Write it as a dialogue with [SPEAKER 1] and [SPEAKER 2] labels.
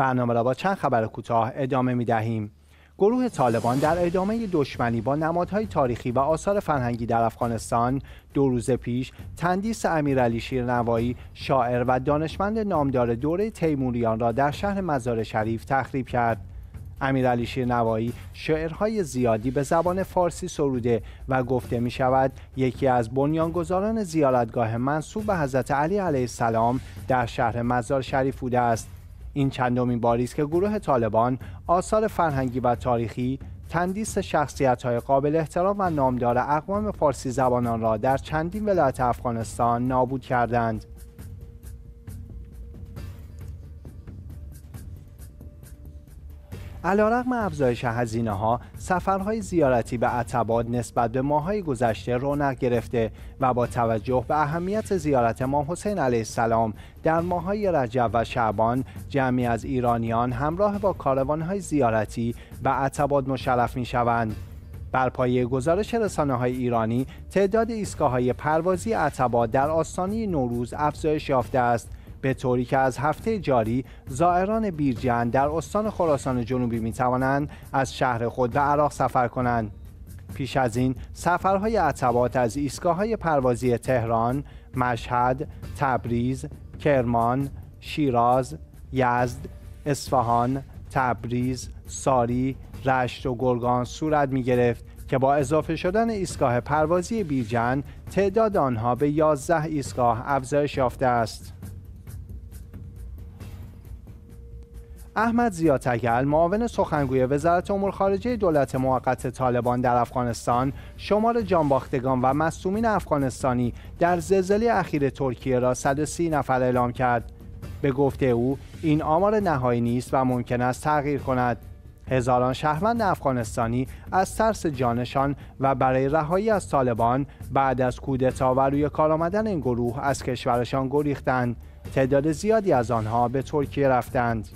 [SPEAKER 1] برنامه را با چند خبر کوتاه ادامه می دهیم. گروه طالبان در ادامه دشمنی با نمادهای تاریخی و آثار فرهنگی در افغانستان دو روز پیش تندیس امیرعلی شیرنوایی شاعر و دانشمند نامدار دوره تیموریان را در شهر مزار شریف تخریب کرد امیرعلی شیرنوایی شعرهای زیادی به زبان فارسی سروده و گفته می شود یکی از بنیانگذاران زیارتگاه منصوب به حضرت علی علیه السلام در شهر مزار شریف بوده است این چندمین باری است که گروه طالبان آثار فرهنگی و تاریخی تندیس شخصیت های قابل احترام و نامدار اقوام فارسی زبانان را در چندین ولایت افغانستان نابود کردند. علیرغم افزایش هزینه ها سفرهای زیارتی به عتباد نسبت به ماهای گذشته رونق گرفته و با توجه به اهمیت زیارت امام حسین علیه السلام در ماهای رجب و شعبان جمعی از ایرانیان همراه با کاروانهای زیارتی به عتباد مشرف می شوند. بر پایه گزارش رسانه های ایرانی تعداد ایستگاه های پروازی عتباد در آستانه نوروز افزایش یافته است به طوری که از هفته جاری زائران بیرجن در استان خراسان جنوبی می توانند از شهر خود به عراق سفر کنند. پیش از این سفرهای عتبات از ایستگاه های پروازی تهران، مشهد، تبریز، کرمان، شیراز، یزد، اصفهان، تبریز، ساری، رشت و گرگان صورت می گرفت که با اضافه شدن ایستگاه پروازی بیرجن تعداد آنها به 11 ایستگاه افزایش یافته است. احمد زیاتگل معاون سخنگوی وزارت امور خارجه دولت موقت طالبان در افغانستان شمار جانباختگان و مصومین افغانستانی در زلزله اخیر ترکیه را 130 نفر اعلام کرد. به گفته او این آمار نهایی نیست و ممکن است تغییر کند. هزاران شهروند افغانستانی از ترس جانشان و برای رهایی از طالبان بعد از کودتا و روی کار آمدن این گروه از کشورشان گریختند. تعداد زیادی از آنها به ترکیه رفتند.